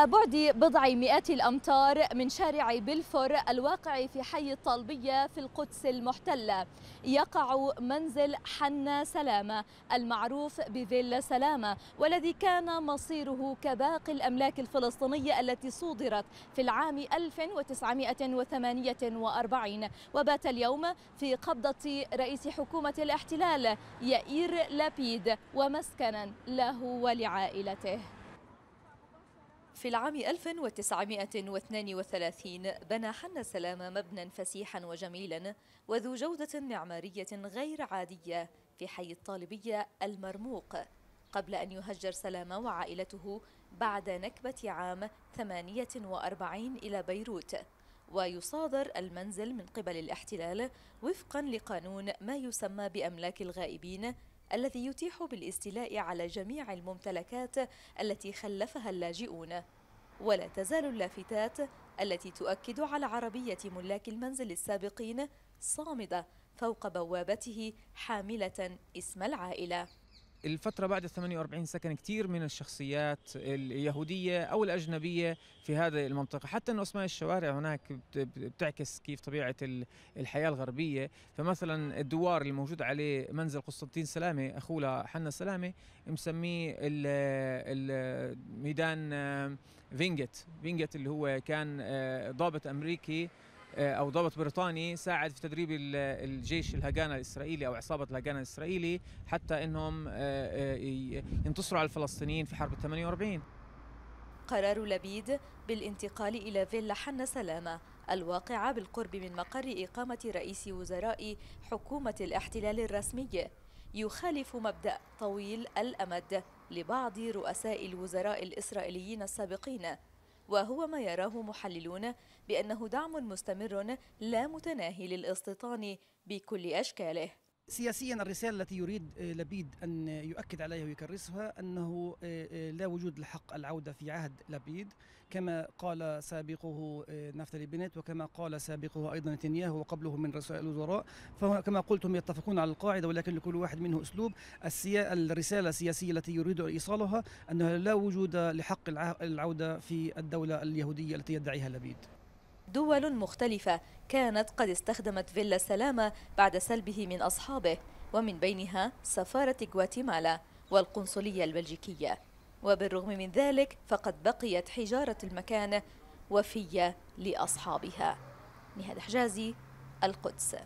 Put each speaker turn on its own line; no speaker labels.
بعد بضع مئات الأمتار من شارع بلفور الواقع في حي الطالبية في القدس المحتلة يقع منزل حنا سلامة المعروف بفيلا سلامة والذي كان مصيره كباقي الأملاك الفلسطينية التي صودرت في العام 1948 وبات اليوم في قبضة رئيس حكومة الاحتلال يائير لابيد ومسكنا له ولعائلته. في العام 1932 بنى حنا سلامة مبنى فسيحا وجميلا وذو جودة معمارية غير عادية في حي الطالبية المرموق. قبل أن يهجر سلامة وعائلته بعد نكبة عام 48 إلى بيروت. ويصادر المنزل من قبل الاحتلال وفقا لقانون ما يسمى بأملاك الغائبين الذي يتيح بالاستيلاء على جميع الممتلكات التي خلفها اللاجئون. ولا تزال اللافتات التي تؤكد على عربية ملاك المنزل السابقين صامدة فوق بوابته حاملة اسم العائلة.
الفترة بعد ال 48 سكن كثير من الشخصيات اليهودية أو الأجنبية في هذه المنطقة. حتى أن أسماء الشوارع هناك بتعكس كيف طبيعة الحياة الغربية. فمثلا الدوار اللي موجود عليه منزل قسطنطين سلامة أخوه حنا سلامة مسميه الميدان فينجت فينجت اللي هو كان آه، ضابط أمريكي أو ضابط بريطاني ساعد في تدريب الجيش الهجانة الإسرائيلي أو عصابة الهجانة الإسرائيلي حتى إنهم آه، ينتصروا على الفلسطينيين في حرب 48
قرار لبيد بالانتقال إلى فيلا حنا سلامة الواقعة بالقرب من مقر إقامة رئيس وزراء حكومة الاحتلال الرسمي. يخالف مبدأ طويل الأمد لبعض رؤساء الوزراء الإسرائيليين السابقين. وهو ما يراه محللون بأنه دعم مستمر لا متناهي للاستيطان بكل أشكاله.
سياسيا الرسالة التي يريد آه، لبيد أن يؤكد عليها ويكرسها أنه آه، آه، لا وجود لحق العودة في عهد لبيد. كما قال سابقه نفتالي بنت وكما قال سابقه أيضا نتنياهو وقبله من رؤساء الوزراء. فكما قلت هم يتفقون على القاعدة ولكن لكل واحد منه أسلوب. الرسالة السياسية التي يريد إيصالها أنه لا وجود لحق العودة في الدولة اليهودية التي يدعيها لبيد.
دول مختلفة كانت قد استخدمت فيلا سلامة بعد سلبه من أصحابه ومن بينها سفارة غواتيمالا والقنصلية البلجيكية. وبالرغم من ذلك فقد بقيت حجارة المكان وفية لأصحابها. نهاد حجازي القدس.